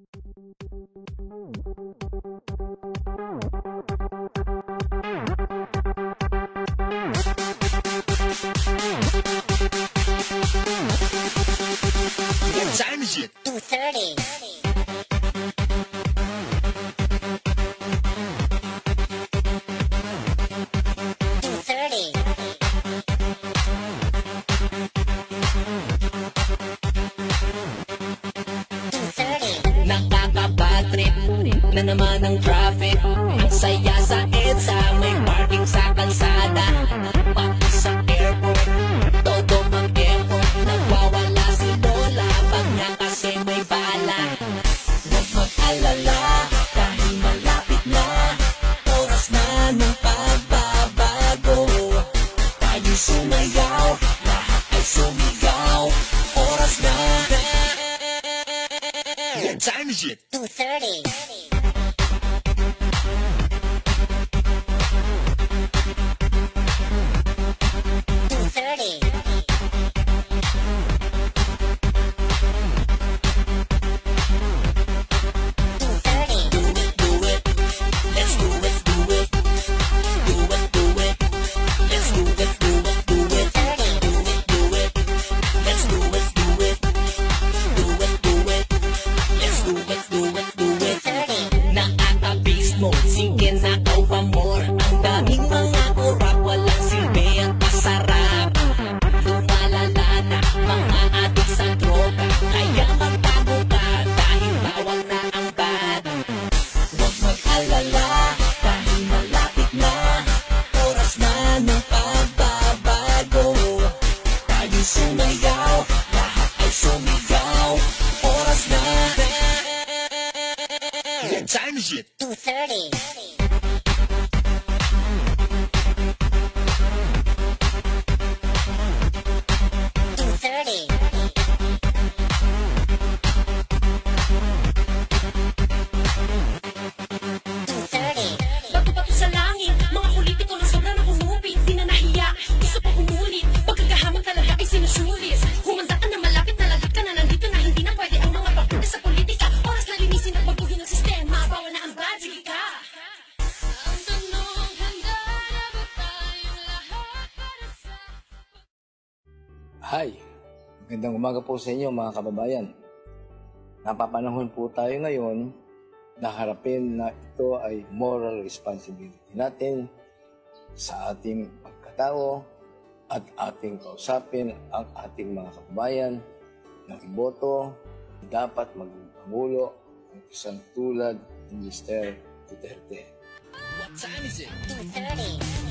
What time is it? 2.30. na naman ang traffic. Saya sa EDSA May parking sa kalsada. Pati sa airport Todo ang effort Nagwawala si Lola Pag na kasi may bala. Huwag mag-alala Dahil malapit na. Oras na ng pagbabago. Tayo sumayaw Lahat ay sumigaw. Oras na. What time is it? 2.30 ninanakaw amor Ang daming mga kurap Walang silbi at masarap Lumalala na mga adik sa droga Kaya magtago ka dahil bawal na ang bad. Huwag mag-alala dahil malapit na. Oras na ng pagbabago. Tayo sumayaw, lahat ay sumigaw. Oras na. What time is it? 2.30. Hi! Magandang umaga po sa inyo mga kababayan. Napapanahon po tayo ngayon na harapin na ito ay moral responsibility natin sa ating pagkatao at ating kausapin ang ating mga kababayan na iboto dapat maging pangulo ng isang tulad ni Mr. Duterte. What time is it? Two thirty.